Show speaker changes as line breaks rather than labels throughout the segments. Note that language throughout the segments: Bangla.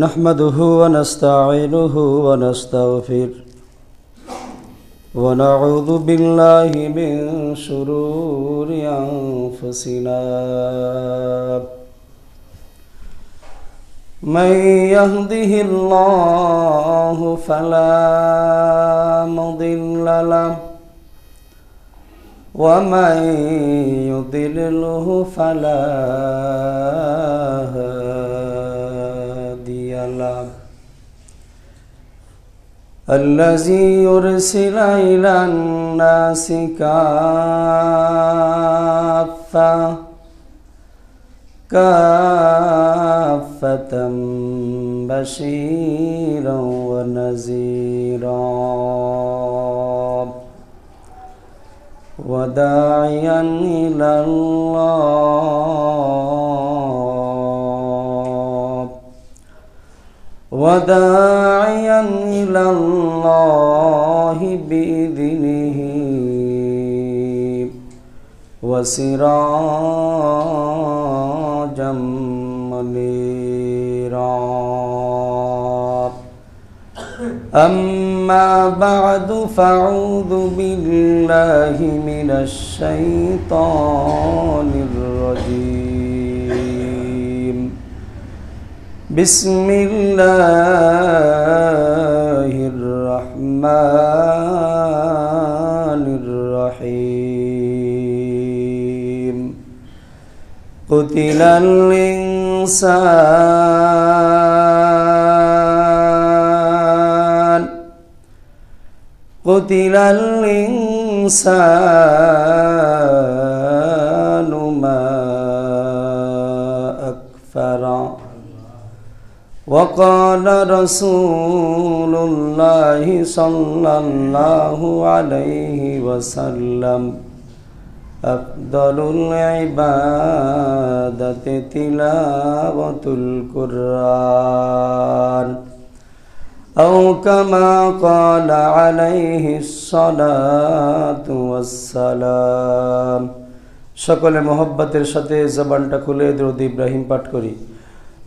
نحمده ونستعينه ونستغفر ونعوذ بالله من شرور أنفسنا. من يهده الله فلا مضل له ومن يضلله فلا هادي له الذي يرسل إلى الناس كافة كافة بشيرا ونذيرا وداعيا إلى الله. وداعيا إلى الله بإذنه. وسراجا منيرا. أما بعد فأعوذ بالله من الشيطان الرجيم. بسم الله الرحمن الرحيم. قتل الإنسان. قتل الإنسان ما أكفره وقال رسول الله صلى الله عليه وسلم أفضل العبادة تلاوة القرآن أو كما قال عليه الصلاة والسلام সকলে মোহব্বতের সাথে জবানটা খুলে দরুদ ইব্রাহিম পাঠ করি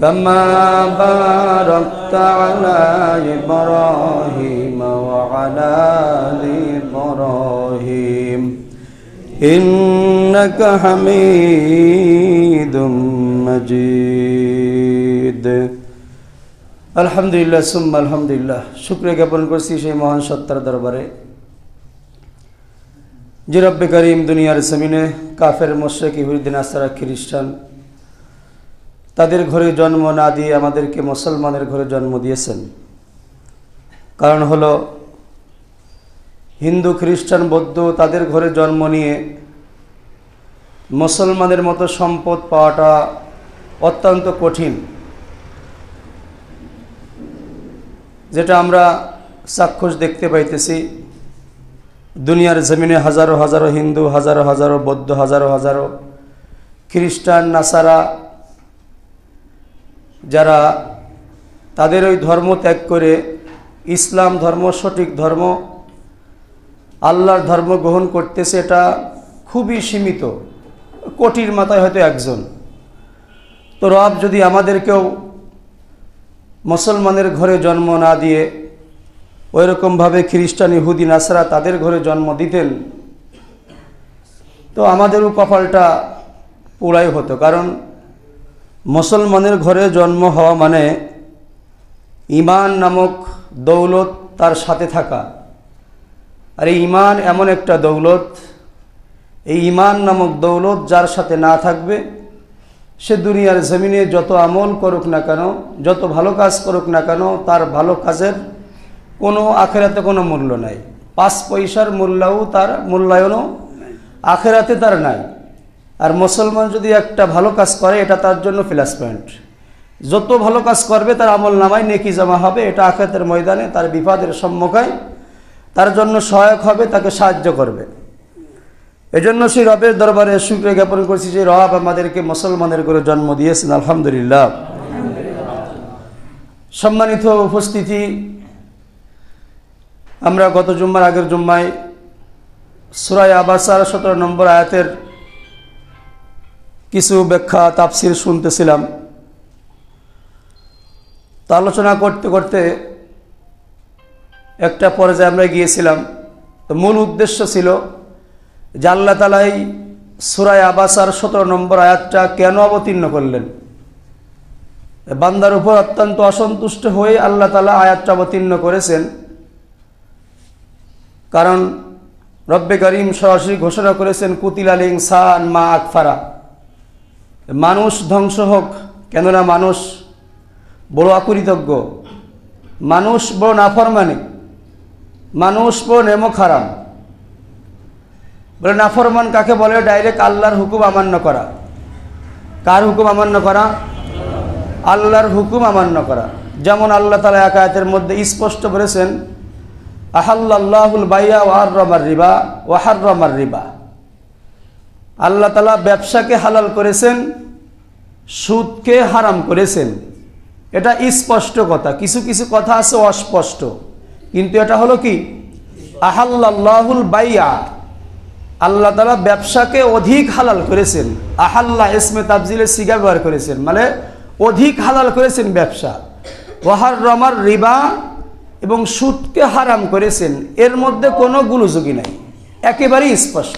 كما باركت على إبراهيم وعلى آل إبراهيم إنك حميد مجيد আলহামদুলিল্লাহ সুম্মা আলহামদুলিল্লাহ শুক্রিয়া জ্ঞাপন করছি সেই মহান সত্তার দরবারে যে রব্বে করিম দুনিয়ার জমিনে কাফের মোশেক ইহুদ্দিন আসারা খ্রিস্টান তাদের ঘরে জন্ম না দিয়ে আমাদেরকে মুসলমানের ঘরে জন্ম দিয়েছেন। কারণ হলো, হিন্দু, খ্রিস্টান, বৌদ্ধ তাদের ঘরে জন্ম নিয়ে মুসলমানের মতো সম্পদ পাওয়াটা অত্যন্ত কঠিন। যেটা আমরা চাক্ষুষ দেখতে পাইতেছি। দুনিয়ার জমিনে হাজারো হাজারো হিন্দু, হাজারো হাজারো বৌদ্ধ, হাজারো হাজারো খ্রিস্টান, নাসারা যারা তাদের ওই ধর্ম ত্যাগ করে ইসলাম ধর্ম, সঠিক ধর্ম, আল্লাহর ধর্ম গ্রহণ করতেছে, এটা খুবই সীমিত। কোটির মাথায় হয়তো একজন। তো রব যদি আমাদেরকেও মুসলমানের ঘরে জন্ম না দিয়ে ওই রকমভাবে খ্রিস্টান, ইহুদি, নাসরা তাদের ঘরে জন্ম দিতেন, তো আমাদেরও কপালটা পোড়াই হতো। কারণ মুসলমানের ঘরে জন্ম হওয়া মানে ইমান নামক দৌলত তার সাথে থাকা। আর এই ইমান এমন একটা দৌলত, এই ইমান নামক দৌলত যার সাথে না থাকবে, সে দুনিয়ার জমিনে যত আমল করুক না কেন, যত ভালো কাজ করুক না কেন, তার ভালো কাজের কোনো আখেরাতে কোনো মূল্য নাই। পাঁচ পয়সার মূল্যও তার মূল্যায়নও আখেরাতে তার নাই। আর মুসলমান যদি একটা ভালো কাজ করে, এটা তার জন্য প্লাস পয়েন্ট। যত ভালো কাজ করবে, তার আমল নামায় নেকি জমা হবে, এটা আখাতের ময়দানে তার বিপদের সম্মুখায় তার জন্য সহায়ক হবে, তাকে সাহায্য করবে। এজন্য সেই রবের দরবারে শুক্রিয়া জ্ঞাপন করছি যে রব আমাদেরকে মুসলমানের করে জন্ম দিয়েছেন, আলহামদুলিল্লাহ। সম্মানিত উপস্থিতি, আমরা গত জুম্মার আগের জুম্মায় সুরাই আবাসার সতেরো নম্বর আয়াতের কিছু ব্যাখ্যা, তাফসির শুনতেছিলাম। তো আলোচনা করতে করতে একটা পর্যায়ে আমরা গিয়েছিলাম। তো মূল উদ্দেশ্য ছিল, যে আল্লাহ তালাই সুরায় আবাসার সতেরো নম্বর আয়াতটা কেন অবতীর্ণ করলেন? বান্দার উপর অত্যন্ত অসন্তুষ্ট হয়ে আল্লাহ তালা আয়াতটা অবতীর্ণ করেছেন। কারণ রব্বে করিম সরাসরি ঘোষণা করেছেন কুতিল আলিং সান মা আকফারা। মানুষ ধ্বংস হোক, কেননা মানুষ বড় অকৃতজ্ঞ মানুষ বড় নাফরমানি। মানুষ বড় নেমক হারাম। বলে নাফরমান কাকে বলে? ডাইরেক্ট আল্লাহর হুকুম আমান্য করা। কার হুকুম আমান্য করা? আল্লাহর হুকুম আমান্য করা। যেমন আল্লাহ তালা একায়তের মধ্যে স্পষ্ট বলেছেন আহাল্লাহুল বাইয়া ওয়াহার রমার রিবা ওয়াহার রমার রিবা। আল্লাহ তালা ব্যবসাকে হালাল করেছেন, সুদকে হারাম করেছেন। এটা স্পষ্ট কথা, কিছু কিছু কথা আছে অস্পষ্ট। কিন্তু এটা হলো কি? আহাল্লাহুল বাইয়া। আল্লাহ তালা ব্যবসাকে অধিক হালাল করেছেন। আহাল্লাহ ইসমে তাবজিলের সিগা ব্যবহার করেছেন। মানে অধিক হালাল করেছেন ব্যবসা। ওয়াহার রমার রিবা এবং সুদকে হারাম করেছেন। এর মধ্যে কোনো গুলোযোগী নাই। একেবারেই স্পষ্ট।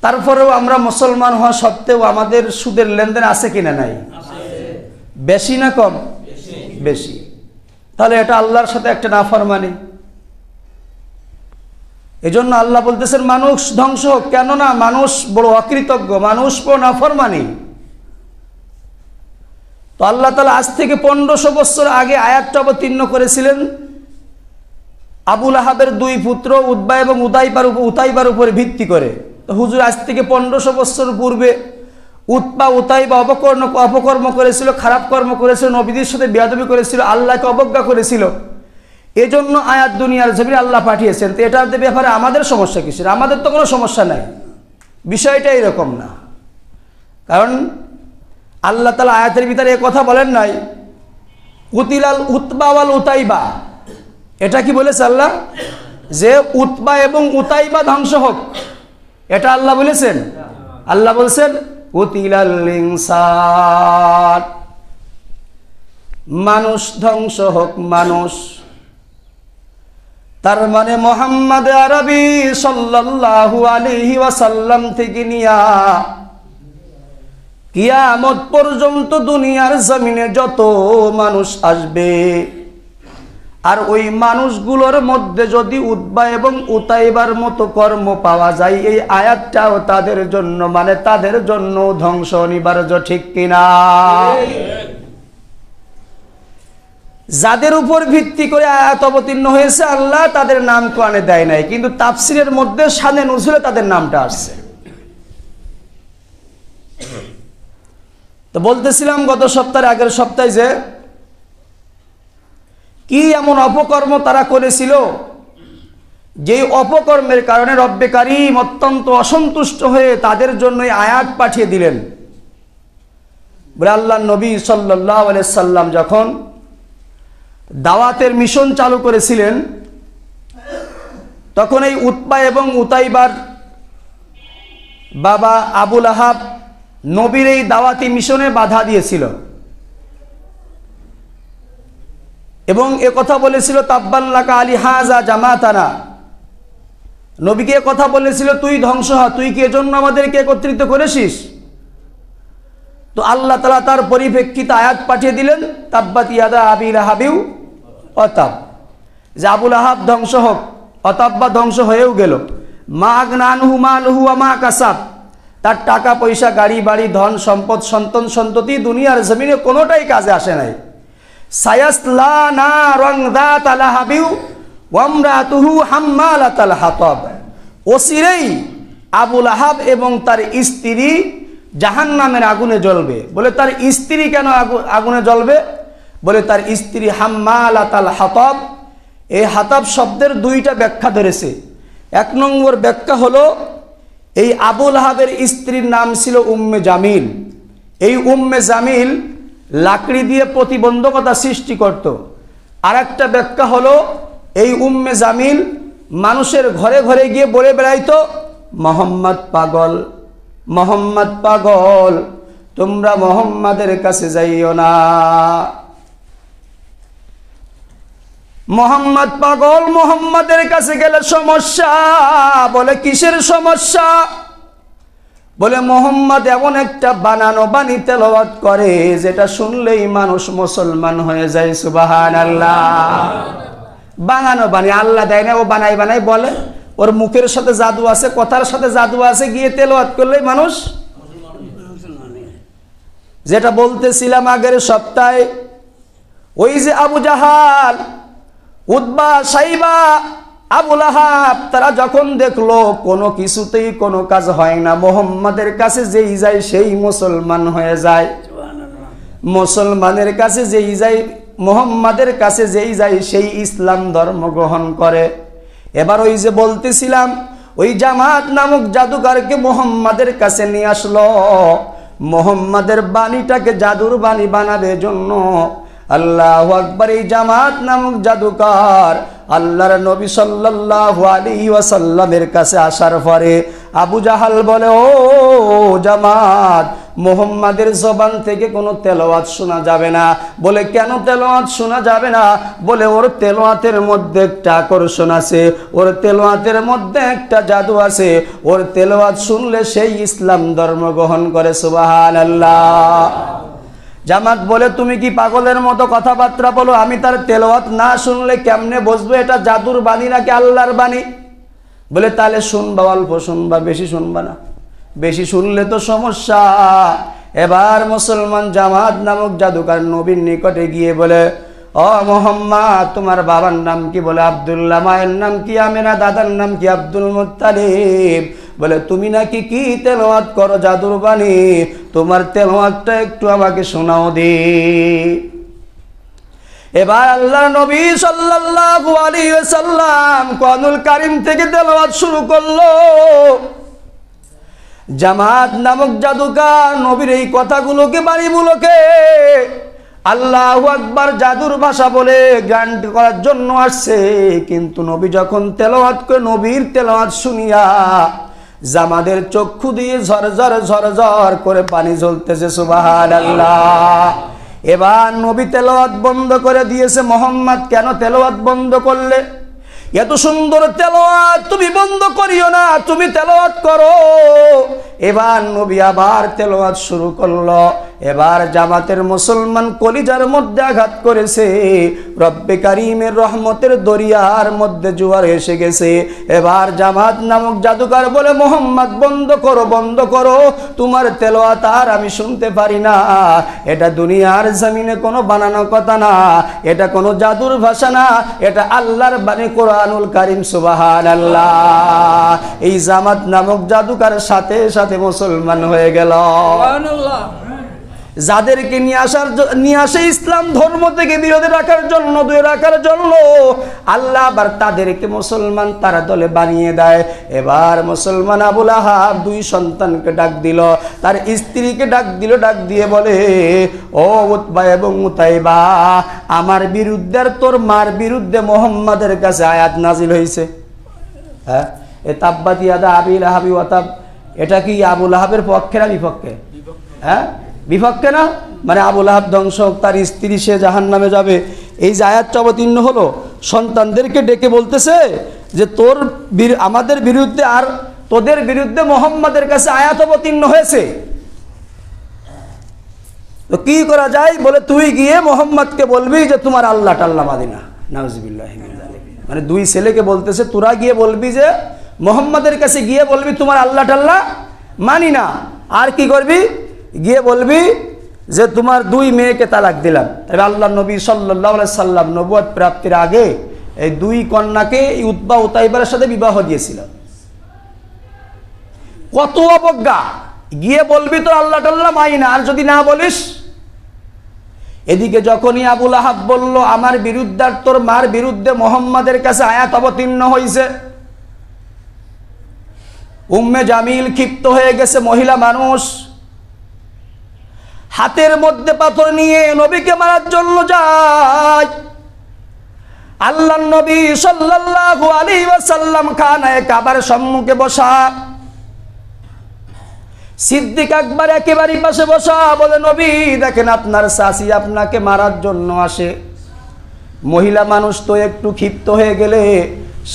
তারপরেও আমরা মুসলমান হওয়া সত্ত্বেও আমাদের সুদের লেনদেন আছে কিনা নাই? বেশি না কম? বেশি। তাহলে এটা আল্লাহর সাথে একটা নাফরমানি। জন্য আল্লাহ বলতেছেন, মানুষ ধ্বংস হোক। কেননা মানুষ বড় অকৃতজ্ঞ, মানুষ বড় নাফরমানি। তো আল্লাহ তালা আজ থেকে পনেরোশো বছর আগে আয়াতটা অবতীর্ণ করেছিলেন। আবুল আহাবের দুই পুত্র উদ্বা এবং উদাইবার উতাইবার উপরে ভিত্তি করে। হুজুর আজ থেকে পনেরোশো বছর পূর্বে উৎপা উতাই বা অপকর্ম অপকর্ম করেছিল, খারাপ কর্ম করেছিল, নবীদের সাথে বেয়াদবি করেছিল, আল্লাহকে অবজ্ঞা করেছিল। এজন্য আয়াত দুনিয়ার জমিন আল্লাহ পাঠিয়েছেন। তো এটার ব্যাপারে আমাদের সমস্যা কিসের? আমাদের তো কোনো সমস্যা নাই। বিষয়টা এরকম না। কারণ আল্লাহ তালা আয়াতের ভিতরে কথা বলেন নাই উতিলাল উতবাওয়াল উতাইবা। এটা কি বলেছে আল্লাহ? যে উতবা এবং উতাইবা ধ্বংস হোক এটা আল্লাহ বলেছেন? আল্লাহ বলছেন মানুষ ধ্বংস হোক মানুষ। তার মানে মোহাম্মদ আরবি সাল্লাল্লাহু আলাইহি ওয়াসাল্লাম থেকে নিয়া কিয়ামত পর্যন্ত দুনিয়ার জমিনে যত মানুষ আসবে আর ওই মানুষগুলোর মধ্যে যদি উদ্বা এবং উতাইবার মতো কর্ম পাওয়া যায়, এই আয়াতটাও তাদের জন্য মানে তাদের জন্য ধ্বংস অনিবার্য, ঠিক কিনা? যাদের উপর ভিত্তি করে আয়াত অবতীর্ণ হয়েছে, আল্লাহ তাদের নাম কোরআনে দেয় নাই, কিন্তু তাফসিরের মধ্যে সানে নজরুলে তাদের নামটা আসছে। তো বলতেছিলাম গত সপ্তাহের আগের সপ্তাহে যে কি এমন অপকর্ম তারা করেছিল? যে অপকর্মের কারণে রব্বে কারিম অত্যন্ত অসন্তুষ্ট হয়ে তাদের জন্য আয়াত পাঠিয়ে দিলেন। আল্লাহ নবী সাল্লাহ সাল্লাম যখন দাওয়াতের মিশন চালু করেছিলেন, তখন এই উৎপা এবং উতাইবার বাবা আবুল আহাব নবীর এই দাওয়াতি মিশনে বাধা দিয়েছিল। এবং এ কথা বলেছিল তাব্বাল্লাকা আলী হাজা জামাতানা। নবীকে কথা বলেছিল, তুই ধ্বংস হ, তুই কি এজন্য আমাদেরকে একত্রিত করেছিস? তো আল্লাহ তালা তার পরিপ্রেক্ষিতে আয়াত পাঠিয়ে দিলেন, তাব্বাত ইয়াদা আবিল হাবিউ অতাব। যে আবুল আহাব ধ্বংস হোক অতাব্বা ধ্বংস হয়েও গেল। মা আগনানহু মালহু মা কাসাব। তার টাকা, পয়সা, গাড়ি, বাড়ি, ধন, সম্পদ, সন্তান, সন্ততি দুনিয়ার জমিনে কোনোটাই কাজে আসে নাই। ওসিরেই আবুল আহাব এবং তার স্ত্রী জাহান নামের আগুনে জ্বলবে। বলে তার স্ত্রী কেন আগু- আগুনে জ্বলবে? বলে তার স্ত্রী হাম্মাল আতাল হাতব এই হাতাব শব্দের দুইটা ব্যাখ্যা ধরেছে। এক নম্বর ব্যাখ্যা হলো, এই আবুল হাবের স্ত্রীর নাম ছিল উম্মে জামিল। এই উম্মে জামিল লাকড়ি দিয়ে প্রতিবন্ধকতা সৃষ্টি করত। আর একটা ব্যাখ্যা হলো, এই উম্মে জামিল মানুষের ঘরে ঘরে গিয়ে বলে বেড়াইতো, মোহাম্মদ পাগল মোহাম্মদ পাগল, তোমরা মোহাম্মদের কাছে যাইও না। মোহাম্মদ পাগল, মোহাম্মদের কাছে গেলে সমস্যা? বলে, কিসের সমস্যা? বলে, মোহাম্মদ এমন একটা বানানো বাণী তেলাওয়াত করে যেটা শুনলেই মানুষ মুসলমান হয়ে যায় সুবাহান আল্লাহ বানানো বাণী, আল্লাহ দেয় না, ও বানাই বানাই বলে। ওর মুখের সাথে জাদু আছে, কথার সাথে জাদু আছে, গিয়ে তেলাওয়াত করলেই মানুষ যেটা বলতেছিলাম আগের সপ্তাহে, ওই যে আবু জাহাল উদ্বা সাইবা আবুল আহাব, তারা যখন দেখল কোনো কিছুতেই কোনো কাজ হয় না, মোহাম্মদের কাছে যেই যায় সেই মুসলমান হয়ে যায়। মুসলমানের কাছে যেই যায়, মোহাম্মদের কাছে যেই যায় সেই ইসলাম ধর্ম গ্রহণ করে। এবার ওই যে বলতেছিলাম, ওই জামাত নামক জাদুকারকে মোহাম্মদের কাছে নিয়ে আসলো। মোহাম্মদের বাণীটাকে জাদুর বাণী বানাবে জন্য আল্লাহ আকবর এই জামাত নামক জাদুকার আল্লাহর নবী সাল্লাল্লাহু আলাইহি ওয়াসাল্লামের কাছে আসার পরে আবু জাহাল বলে, ও জামাত, মোহাম্মদের জবান থেকে কোনো তেলাওয়াত শোনা যাবে না। বলে, কেন তেলাওয়াত শোনা যাবে না? বলে, ওর তেলোয়াতের মধ্যে একটা আকর্ষণ আছে, ওর তেলোয়াতের মধ্যে একটা জাদু আছে। ওর তেলোয়াত শুনলে সেই ইসলাম ধর্ম গ্রহণ করে সুবাহান আল্লাহ জামাত বলে, তুমি কি পাগলের মতো কথাবার্তা বলো? আমি তার তেলওয়াত না শুনলে কেমনে বসবো? এটা জাদুর বাণী নাকি আল্লাহর বাণী? বলে, তাহলে শুনবা, অল্প শুনবা, বেশি শুনবা না। বেশি শুনলে তো সমস্যা। এবার মুসলমান জামাত নামক জাদুকার নবীর নিকটে গিয়ে বলে ও মোহাম্মদ তোমার বাবার নাম কি বলে? আবদুল্লাহ মায়ের নাম কি? আমেনা দাদার নাম কি? আব্দুল মুত্তালিব। বলে, তুমি নাকি কি তেলাওয়াত করো, জাদুর বাণী? তোমার তেলাওয়াতটা একটু আমাকে শোনাও দি। এবার আল্লাহ নবী সাল্লাল্লাহু আলাইহি ওয়াসাল্লাম কোরআনুল কারীম থেকে তেলাওয়াত শুরু করল। জামাত নামক জাদুকার নবীর এই কথাগুলোকে, বাণীগুলোকে আল্লাহ আকবার জাদুর ভাষা বলে জ্ঞান করার জন্য আসছে। কিন্তু নবী যখন তেলাওয়াত করে নবীর তেলাওয়াত শুনিয়া জামাদের চক্ষু দিয়ে ঝরঝর ঝরঝর করে পানি জ্বলতেছে সুবাহান আল্লাহ এবার নবী তেলাওয়াত বন্ধ করে দিয়েছে, মোহাম্মদ কেন তেলাওয়াত বন্ধ করলে? এত সুন্দর তেলাওয়াত তুমি বন্ধ করিও না, তুমি তেলাওয়াত করো। এবার নবী আবার তেলাওয়াত শুরু করল। এবার জামাতের মুসলমান কলিজার মধ্যে আঘাত করেছে। রব্বে কারিমের রহমতের দরিয়ার মধ্যে জোয়ার এসে গেছে। এবার জামাত নামক জাদুকার বলে, মোহাম্মদ, বন্ধ করো বন্ধ করো। তোমার তেলোয়াত আর আমি শুনতে পারি না। এটা দুনিয়ার জমিনে কোনো বানানো কথা না। এটা কোনো জাদুর ভাষা না। এটা আল্লাহর বাণী কোরআনুল কারিম সুবাহান আল্লাহ এই জামাত নামক জাদুকার সাথে সাথে মুসলমান হয়ে গেল। যাদেরকে নিয়ে আসার নিয়ে আসে ইসলাম ধর্ম থেকে বিরোধ রাখার জন্য দূরে রাখার জন্য আল্লাহ আবার তাদেরকে মুসলমান তারা দলে বানিয়ে দেয়। এবার মুসলমান আবুল আহাব দুই সন্তানকে ডাক দিল। তার স্ত্রীকে ডাক দিল ডাক দিয়ে বলে ও উতবা এবং মুতাইবা আমার বিরুদ্ধে আর তোর মার বিরুদ্ধে মোহাম্মদের কাছে আয়াত নাজিল হয়েছে হ্যাঁ? এ তাব্বাতি আদা আবিল আহাবি ওয়াতাব এটা কি আবুল আহাবের পক্ষে না বিপক্ষে? হ্যাঁ? বিপক্ষে না? মানে আবুল আহাব ধ্বংস তার স্ত্রী সে জাহান নামে যাবে। এই যে অবতীর্ণ হলো, সন্তানদেরকে ডেকে বলতেছে যে তোর আমাদের বিরুদ্ধে আর তোদের বিরুদ্ধে মোহাম্মদের কাছে আয়াত অবতীর্ণ হয়েছে। তো কি করা যায়? বলে তুই গিয়ে মোহাম্মদকে বলবি যে তোমার আল্লাহ টাল্লা মাদিনা নাউজুবিল্লাহ মানে দুই ছেলেকে বলতেছে, তোরা গিয়ে বলবি যে মোহাম্মদের কাছে গিয়ে বলবি, তোমার আল্লাহ টাল্লা মানি না। আর কি করবি? গিয়ে বলবি যে, তোমার দুই মেয়েকে তালাক দিলাম। তবে আল্লাহ নবী সাল্লাহ সাল্লাম নবুয়াদ প্রাপ্তির আগে এই দুই কন্যাকে এই উৎবা উতাইবারের সাথে বিবাহ দিয়েছিল কত অবজ্ঞা। গিয়ে বলবি তো আল্লাহ টাল্লাহ মাই না। আর যদি না বলিস, এদিকে যখনই আবুল আহাব বলল, আমার বিরুদ্ধে তোর মার বিরুদ্ধে মোহাম্মদের কাছে আয়াত অবতীর্ণ হয়েছে উম্মে জামিল ক্ষিপ্ত হয়ে গেছে, মহিলা মানুষ। হাতের মধ্যে পাথর নিয়ে নবীকে মারার জন্য যায়। আল্লাহ নবী সাল্লাল্লাহু আলাইহি ওয়াসাল্লাম খানায় কাবার সম্মুখে বসা। সিদ্দিক আকবর একেবারে পাশে বসা, বলে, নবী, দেখেন আপনার শাসি আপনাকে মারার জন্য আসে। মহিলা মানুষ তো একটু ক্ষিপ্ত হয়ে গেলে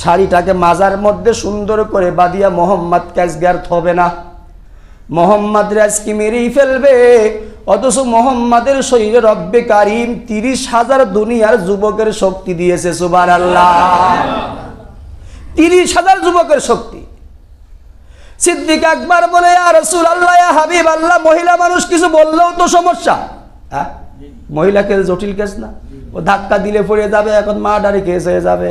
শাড়িটাকে মাজার মধ্যে সুন্দর করে বাদিয়া মোহাম্মদ ক্যাশগ্যার্থ হবে না। মোহাম্মদ রাজকে মেরেই ফেলবে। অথচ মোহাম্মদের শরীরে রব্বে কারিম তিরিশ হাজার দুনিয়ার যুবকের শক্তি দিয়েছে সুবার আল্লাহ তিরিশ হাজার যুবকের শক্তি। সিদ্দিক একবার বলে আর রসুল আল্লাহ হাবিব আল্লাহ মহিলা মানুষ কিছু বললেও তো সমস্যা। হ্যাঁ? মহিলা কেস জটিল কেস না? ও ধাক্কা দিলে পড়ে যাবে, এখন মা ডারি কেস হয়ে যাবে।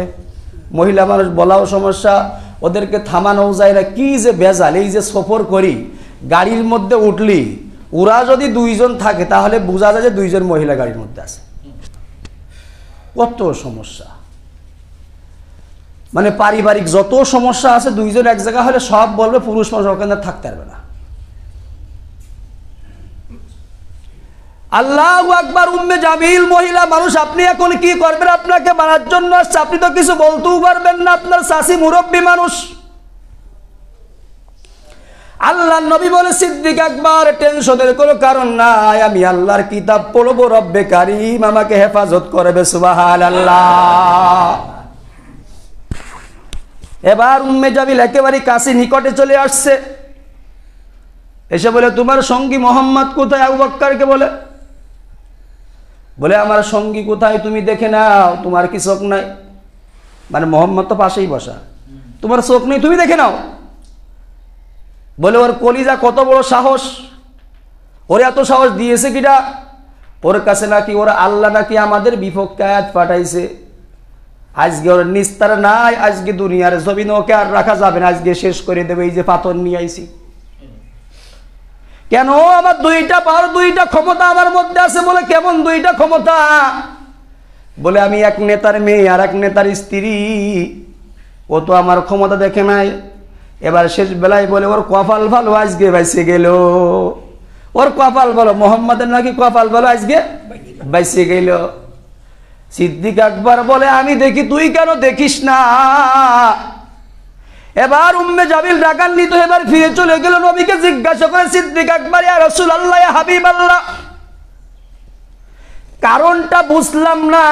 মহিলা মানুষ বলাও সমস্যা, ওদেরকে থামানো যায় না। কি যে বেজাল এই যে সফর করি, গাড়ির মধ্যে উঠলি, ওরা যদি দুইজন থাকে, তাহলে বোঝা যায় যে দুইজন মহিলা গাড়ির মধ্যে আছে। কত সমস্যা। মানে পারিবারিক যত সমস্যা আছে, দুইজন এক জায়গা হলে সব বলবে পুরুষ মানুষ ওখানে থাকতে পারবে না। আল্লাহ আকবার, উম্মে জামিল মহিলা মানুষ, আপনি এখন কি করবেন? আপনাকে মারার জন্য আসছে। আপনি তো কিছু বলতেও পারবেন না, আপনার শাসি মুরব্বী মানুষ। আল্লাহ নবী বলে, সিদ্দিক একবার টেনশনের কোনো কারণ নাই, আমি আল্লাহর কিতাব পড়ব, রব্বে কারিম আমাকে হেফাজত করবে সুবাহান আল্লাহ এবার উম্মে জামিল একেবারে কাছে নিকটে চলে আসছে। এসে বলে, তোমার সঙ্গী মোহাম্মদ কোথায়? আবু বক্কারকে বলে বলে, আমার সঙ্গী কোথায়? তুমি দেখে নাও, তোমার কি চোখ নাই? মানে মোহাম্মদ তো পাশেই বসা। তোমার চোখ নেই, তুমি দেখে নাও। বলে, ওর কলিজা কত বড় সাহস। ওর এত সাহস দিয়েছে কিটা ওর কাছে নাকি ওর আল্লাহ নাকি আমাদের বিপক্ষে আয়াত পাঠাইছে। আজকে ওর নিস্তার নাই, আজকে দুনিয়ার জমিন ওকে আর রাখা যাবে না, আজকে শেষ করে দেবে, এই যে পাথর নিয়ে আইছি। কেন আমার দুইটা পাওয়ার দুইটা ক্ষমতা আমার মধ্যে আছে বলে কেমন দুইটা ক্ষমতা? বলে আমি এক নেতার মেয়ে আর এক নেতার স্ত্রী। ও তো আমার ক্ষমতা দেখে নাই। এবার শেষ বেলায় বলে, ওর কপাল ভালো আজকে বাইসে গেল। ওর কপাল ভালো, মোহাম্মদের নাকি কপাল ভালো আজকে বাইসে গেল? সিদ্দিক আকবর বলে, আমি দেখি, তুই কেন দেখিস না? এবার উম্মে জাবিল রাগান্বিত এবার ফিরে চলে গেল নবীকে জিজ্ঞাসা করে সিদ্দিক আকবর, ইয়া রসুল আল্লাহ হাবিব আল্লাহ কারণটা বুঝলাম না।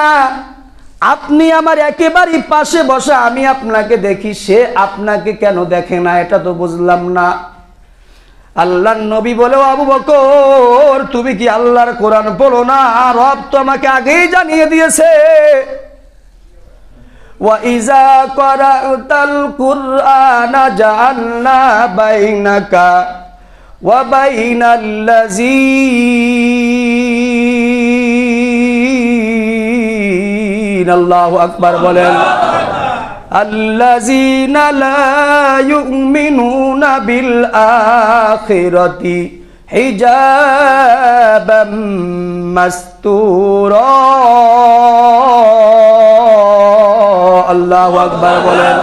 আপনি আমার একেবারেই পাশে বসা, আমি আপনাকে দেখি, সে আপনাকে কেন দেখে না, এটা তো বুঝলাম না। আল্লাহ নবী বলে আবু বকর, তুমি কি আল্লাহর কোরআন পড়ো না? রব তো আমাকে আগেই জানিয়ে দিয়েছে। وَإِذَا قَرَأْتَ الْقُرْآنَ جَعَلْنَا بَيْنَكَ وَبَيْنَ الَّذِينَ আল্লাহু আকবার বলেন الذين لا يؤمنون بالآخرة حجابا مستورا আল্লাহ আকবার বলেন।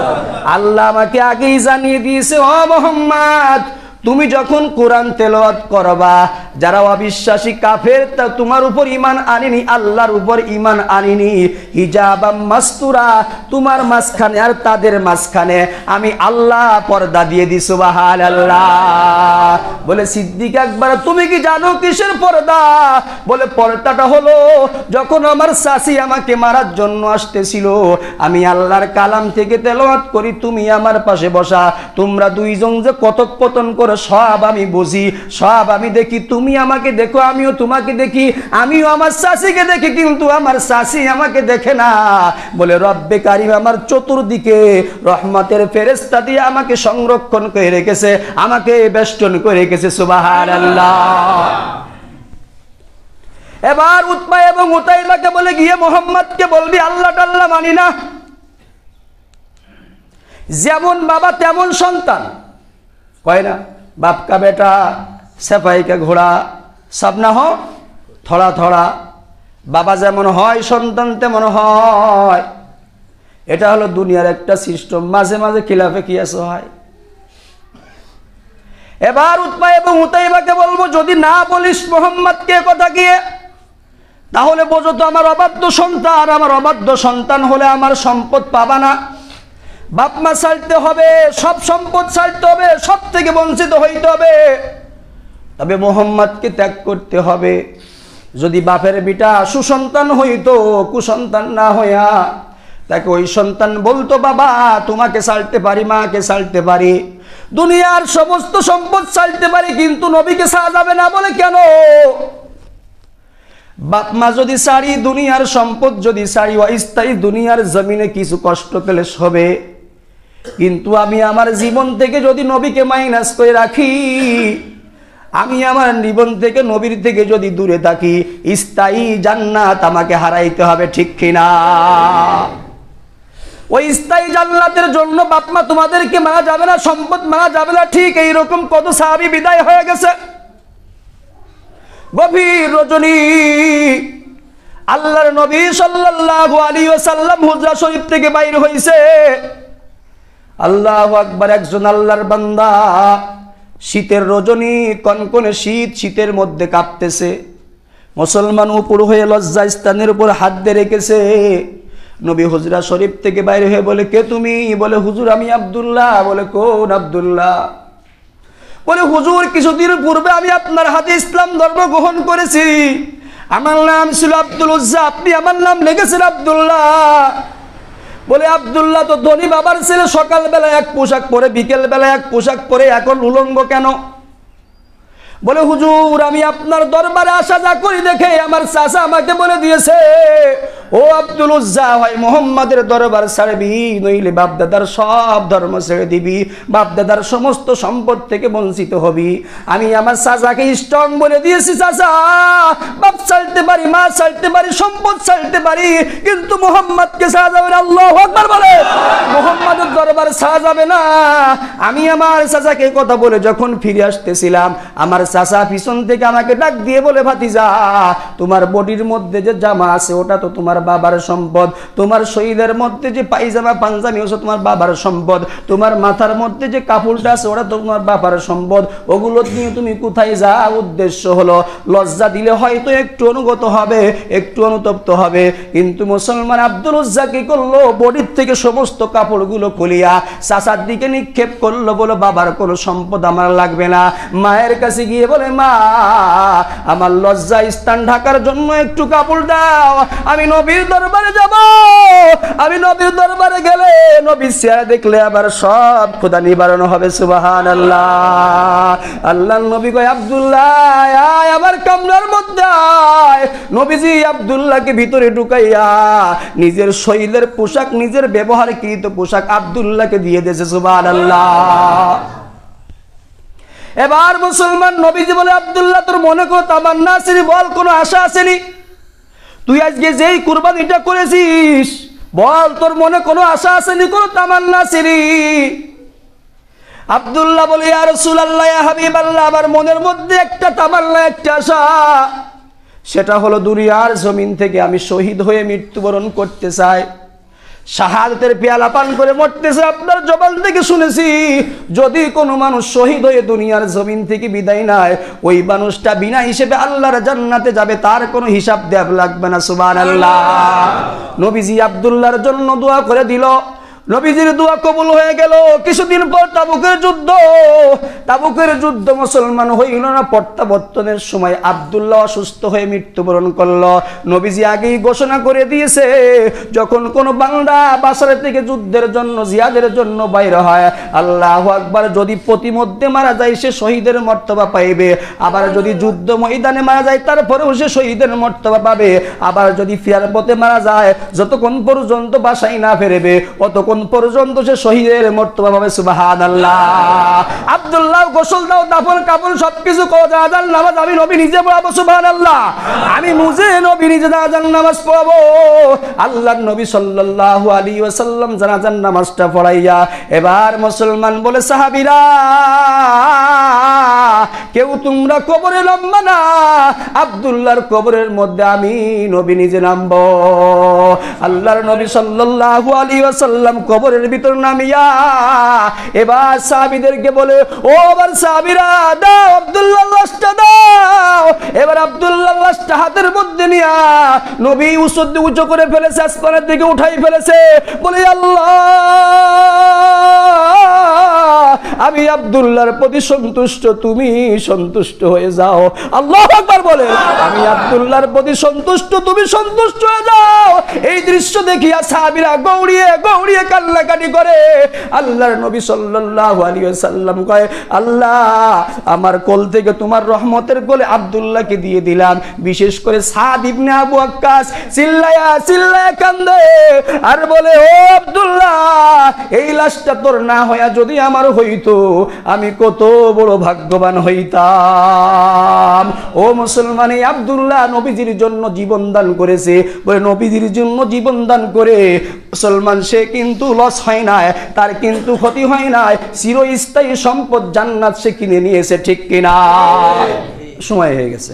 আল্লাহ আমাকে আগেই জানিয়ে দিয়েছে ও মোহাম্মদ তুমি যখন কোরআন তেলাওয়াত করবা, যারা অবিশ্বাসী কাফের, তা তোমার উপর ইমান আনিনি, আল্লাহর উপর ইমান আনিনি। হিজাবা মাস্তুরা, তোমার মাঝখানে আর তাদের মাঝখানে। আমি আল্লাহ পর্দা দিয়ে দিই সুবাহান আল্লাহ বলে সিদ্দিক একবার তুমি কি জানো কিসের পর্দা? বলে, পর্দাটা হলো যখন আমার শাসি আমাকে মারার জন্য আসতেছিল, আমি আল্লাহর কালাম থেকে তেলাওয়াত করি, তুমি আমার পাশে বসা। তোমরা দুইজন যে কথোপকথন করে সব আমি বুঝি, সব আমি দেখি। তুমি আমাকে দেখো, আমিও তোমাকে দেখি। আমিও আমার শাসিকে দেখি, কিন্তু আমার শাসি আমাকে দেখে না। বলে, রব্বে কারিম আমার চতুর্দিকে রহমতের ফেরেস্তা দিয়ে আমাকে সংরক্ষণ করে রেখেছে, আমাকে বেষ্টন করে রেখেছে সুবাহার আল্লাহ এবার উৎপা এবং উতাইবাকে বলে, গিয়ে মোহাম্মদকে বলবি, আল্লাহ টাল্লাহ মানি না। যেমন বাবা, তেমন সন্তান। কয় না? বাপ কা বেটা, সেপাইকে ঘোড়া, সব না হো থড়া থড়া। বাবা যেমন হয়, সন্তান তেমন হয়। এটা হলো দুনিয়ার একটা সিস্টেম মাঝে মাঝে খিলাফে কিয়াস হয়? এবার উৎপা এবং উতাইবাকে বলব, যদি না বলিস মোহাম্মদকে কথা গিয়ে তাহলে বোঝো তো আমার অবাধ্য সন্তান, আমার অবাধ্য সন্তান হলে আমার সম্পদ পাবা না। বাপ মা ছাড়তে হবে, সব সম্পদ ছাড়তে হবে, সব থেকে বঞ্চিত হইতে হবে। তবে মোহাম্মদকে ত্যাগ করতে হবে। যদি বাপের বিটা সুসন্তান হইতো, কুসন্তান না হইয়া, তাকে ওই সন্তান বলতো, বাবা, তোমাকে ছাড়তে পারি, মাকে ছাড়তে পারি। দুনিয়ার সমস্ত সম্পদ ছাড়তে পারি, কিন্তু নবীকে ছাড়া যাবে না বলে কেন? বাপ মা যদি সারি, দুনিয়ার সম্পদ যদি সারি, অস্থায়ী দুনিয়ার জমিনে কিছু কষ্ট পেলে হবে কিন্তু আমি আমার জীবন থেকে যদি নবীকে মাইনাস করে রাখি, আমি আমার জীবন থেকে নবীর থেকে যদি দূরে থাকি, স্থায়ী জান্নাত আমাকে হারাইতে হবে, ঠিক কিনা? ওই স্থায়ী জান্নাতের জন্য বাপমা তোমাদেরকে মারা যাবে না, সম্পদ মারা যাবে না, ঠিক এইরকম কত সাহাবি বিদায় হয়ে গেছে। গভীর রজনী, আল্লাহর নবী সাল্লাল্লাহু আলাইহি ওয়াসাল্লাম হুজরা শরীফ থেকে বাইর হইছে। আল্লাহু আকবার, একজন আল্লাহর বান্দা। শীতের রজনী কনকনে শীত শীতের মধ্যে কাঁপতেছে। মুসলমান উপর হয়ে লজ্জা স্থানের উপর হাত দিয়ে রেখেছে। নবী হুজরা শরীফ থেকে বাইরে হয়ে বলে, কে তুমি? বলে, হুজুর, আমি আব্দুল্লাহ। বলে, কোন আব্দুল্লাহ? বলে, হুজুর, কিছুদিন পূর্বে আমি আপনার হাতে ইসলাম ধর্ম গ্রহণ করেছি। আমার নাম ছিল আব্দুল উজ্জা। আপনি আমার নাম লিখেছেন আব্দুল্লাহ। বলে, আবদুল্লাহ, তো ধনী বাবার ছেলে সকালবেলা এক পোশাক পরে বিকেল বেলা এক পোশাক পরে, এখন উলঙ্গ কেন? বলে, হুজুর, আমি আপনার দরবারে আসা যা করি দেখে আমার চাষা আমাকে বলে দিয়েছে ও আব্দুল উজ্জা, ভাই মোহাম্মদের দরবার ছাড়বি, নইলে বাপদাদার সব ধর্ম ছেড়ে দিবি, বাপদাদার সমস্ত সম্পদ থেকে বঞ্চিত হবি। আমি আমার চাচাকে স্ট্রং বলে দিয়েছি, চাচা। বাপ ছাড়তে পারি, মা ছাড়তে পারি, সম্পদ ছাড়তে পারি, কিন্তু মোহাম্মদকে ছাড়া যাবে না, আল্লাহ আকবার বলে। মোহাম্মদের দরবার ছাড়া যাবে না। আমি আমার চাচাকে কথা বলে যখন ফিরে আসতেছিলাম, আমার চাচা পিছন থেকে আমাকে ডাক দিয়ে বলে, ভাতিজা, তোমার বডির মধ্যে যে জামা আছে, ওটা তো তোমার বাবার সম্পদ। তোমার শরীরের মধ্যে যে পায়জামা, পাঞ্জাবি আছে তোমার বাবার সম্পদ। তোমার মাথার মধ্যে যে কাপড়টা আছে, ওটা তোমার বাবার সম্পদ। ওগুলো নিয়ে তুমি কোথায় যা উদ্দেশ্য হলো? লজ্জা দিলে হয়তো একটু অনুগত হবে, একটু অনুতপ্ত হবে। কিন্তু মুসলমান আব্দুল উজ্জা কি করল? বডির থেকে সমস্ত কাপড়গুলো খুলিয়া চাচার দিকে নিক্ষেপ করল, বলো, বাবার কোনো সম্পদ আমার লাগবে না। মায়ের কাছে গিয়ে বলে, মা, আমার লজ্জা স্থান ঢাকার জন্য একটু কাপড় দাও। আমি নবীর দরবারে যাব। আমি নবীর দরবারে গেলে নবীর চেহারা দেখলে আবার সব খোদা নিবারণ হবে সুবাহান আল্লাহ আল্লাহ নবী কয়, আব্দুল্লাহ, আয় আমার কামরার মধ্যে আয়। নবীজি আব্দুল্লাহকে ভিতরে ঢুকাইয়া নিজের শৈলের পোশাক, নিজের ব্যবহারকৃত পোশাক আব্দুল্লাহকে দিয়ে দিয়েছে সুবাহান আল্লাহ এবার মুসলমান নবীজি বলে, আব্দুল্লাহ, তোর মনে করো তামান্না আসেনি বল, কোনো আশা আসেনি তুই আজকে যেই কুরবানিটা করেছিস, বল, তোর মনে কোনো আশা আসেনি কোনো তামান্না সিরি আব্দুল্লাহ বলে আর সুলাল্লাহ হাবিব আল্লাহ আমার মনের মধ্যে একটা তামান্না, একটা আশা। সেটা হলো দুনিয়ার জমিন থেকে আমি শহীদ হয়ে মৃত্যুবরণ করতে চাই। শাহাদতের পেয়ালা পান করে মরতেছে, আপনার জবান থেকে শুনেছি, যদি কোনো মানুষ শহীদ হয়ে দুনিয়ার জমিন থেকে বিদায় নেয়, ওই মানুষটা বিনা হিসেবে আল্লাহর জান্নাতে যাবে, তার কোনো হিসাব দেব লাগবে না সুবান আল্লাহ নবীজি আবদুল্লাহর জন্য দোয়া করে দিল নবীজির দোয়া কবুল হয়ে গেল। কিছুদিন পর তাবুকের যুদ্ধ। তাবুকের যুদ্ধ মুসলমান হইল না, প্রত্যাবর্তনের সময় আবদুল্লাহ অসুস্থ হয়ে মৃত্যুবরণ করল। নবীজি আগেই ঘোষণা করে দিয়েছে, যখন কোন বাংলা বাসারে থেকে যুদ্ধের জন্য জিয়াদের জন্য বাইরে হয়, আল্লাহ আকবার যদি প্রতিমধ্যে মারা যায়, সে শহীদের মর্তবা পাইবে। আবার যদি যুদ্ধ ময়দানে মারা যায়, তারপরেও সে শহীদের মর্তবা পাবে। আবার যদি ফিয়ার পথে মারা যায়, যতক্ষণ পর্যন্ত বাসায় না ফেরেবে অতক্ষণ পর্যন্ত সে শহীদের মর্তবা পাবে সুবাহান আল্লাহ গোসল দাও, দাফন কাপড় সবকিছু আমি নবী নিজে পড়াবো সুবাহান আল্লাহ আমি মুজে নবী নিজে নামাজ পড়াবো। আল্লাহ নবী সাল্লাল্লাহু আলাইহি ওয়াসাল্লাম জানাজান নামাজটা পড়াইয়া, এবার মুসলমান বলে, সাহাবীরা কেউ তোমরা কবরে নামবা না। আবদুল্লাহর কবরের মধ্যে আমি নবী নিজে নামব। আল্লাহর নবী সাল্লাল্লাহু আলাইহি ওয়াসাল্লাম কবরের ভিতর নামিয়া এবার সাহাবীদেরকে বলে, ও আবার সাহাবীরা, দাও আব্দুল্লাহ লাশটা দাও। এবার আব্দুল্লাহ লাশটা হাতের মধ্যে নিয়া নবী উঁচু উঁচু করে ফেলেছে, আসমানের দিকে উঠাই ফেলেছে। বলে, আল্লাহ, আমি আব্দুল্লাহর প্রতি সন্তুষ্ট, তুমি সন্তুষ্ট হয়ে যাও। আল্লাহ আকবার বলে আমি আব্দুল্লাহর প্রতি সন্তুষ্ট, তুমি সন্তুষ্ট হয়ে যাও। এই দৃশ্য দেখিয়া সাহাবীরা গৌড়িয়ে গৌড়িয়ে কান্নাকাটি করে। আল্লাহর নবী সাল্লাল্লাহু আলাইহি ওয়াসাল্লাম কয়, আল্লাহ, আমার কোল থেকে তোমার রহমতের কোলে আব্দুল্লাহকে দিয়ে দিলাম। বিশেষ করে সাদ ইবনে আবু আক্কাস। চিল্লায়া চিল্লায়া কান্দে। আর বলে, ও আব্দুল্লাহ, এই লাশটা তোর না হইয়া যদি আমার হইতো, আমি কত বড় ভাগ্যবান হইতাম। ও মুসলমান এই আব্দুল্লাহ নবীজির জন্য জীবন দান করেছে। বলে, নবীজির জন্য জীবন দান করে মুসলমান, সে কিন্তু লস হয় নাই, তার কিন্তু ক্ষতি হয় নাই। চিরস্থায়ী সম্পদ জান্নাত সে কিনে নিয়েছে, ঠিক কিনা? সময় হয়ে গেছে।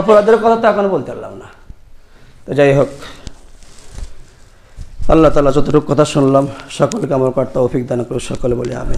অপরাধের কথা তো এখন বলতে পারলাম না। তো যাই হোক, আল্লাহ তালা যতটুকু কথা শুনলাম, সকলকে আমার কর্তা অফিক দান করে সকলে বলে আমি